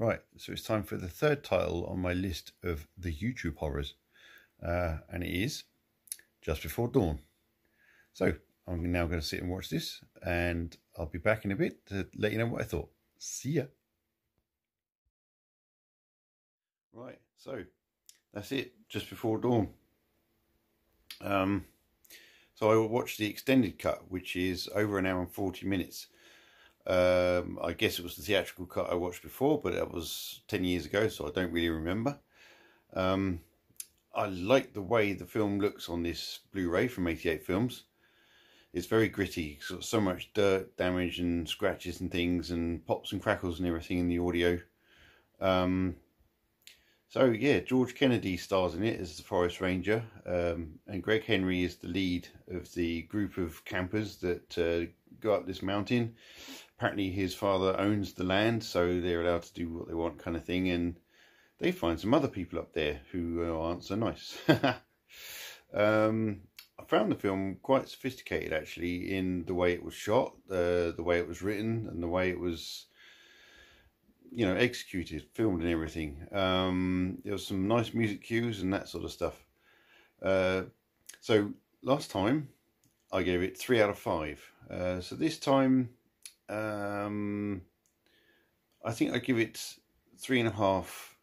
Right, so it's time for the third title on my list of the YouTube horrors. Uh, and it is Just Before Dawn. So I'm now going to sit and watch this and I'll be back in a bit to let you know what I thought. See ya. Right, so that's it, Just Before Dawn. Um, so I watched the extended cut, which is over an hour and 40 minutes. Um, I guess it was the theatrical cut I watched before, but that was 10 years ago, so I don't really remember. Um, I like the way the film looks on this Blu-ray from 88 Films. It's very gritty, so, so much dirt, damage and scratches and things and pops and crackles and everything in the audio. Um, so yeah, George Kennedy stars in it as the forest ranger, um, and Greg Henry is the lead of the group of campers that uh, go up this mountain apparently his father owns the land, so they're allowed to do what they want, kind of thing. And they find some other people up there who aren't so nice. um, I found the film quite sophisticated, actually, in the way it was shot, uh, the way it was written, and the way it was, you know, executed, filmed, and everything. Um, there was some nice music cues and that sort of stuff. Uh, so last time I gave it three out of five. Uh, so this time um, I think I give it three and a half.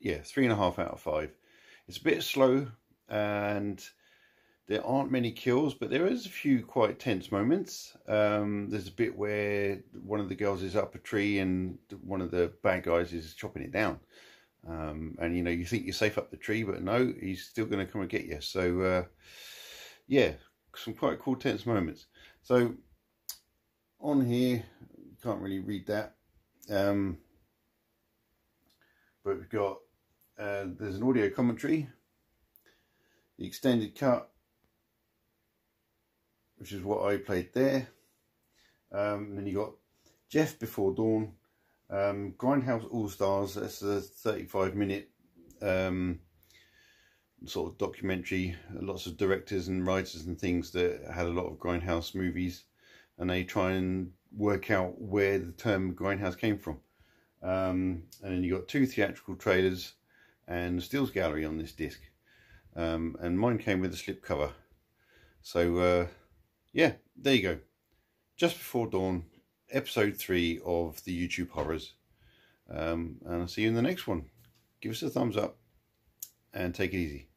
Yeah, three and a half out of five. It's a bit slow and there aren't many kills, but there is a few quite tense moments. Um, there's a bit where one of the girls is up a tree and one of the bad guys is chopping it down. Um, and you know, you think you're safe up the tree, but no, he's still going to come and get you. So, uh, yeah, some quite cool tense moments. So, on here, can't really read that. Um, but we've got, uh, there's an audio commentary, the extended cut, which is what I played there. Um, and then you got Jeff Before Dawn, um, Grindhouse All Stars, that's a 35 minute um, sort of documentary, lots of directors and writers and things that had a lot of Grindhouse movies and they try and work out where the term grindhouse came from. Um, and then you got two theatrical trailers and Stills Gallery on this disc. Um, and mine came with a slip cover. So, uh, yeah, there you go. Just Before Dawn, episode three of the YouTube horrors. Um, and I'll see you in the next one. Give us a thumbs up and take it easy.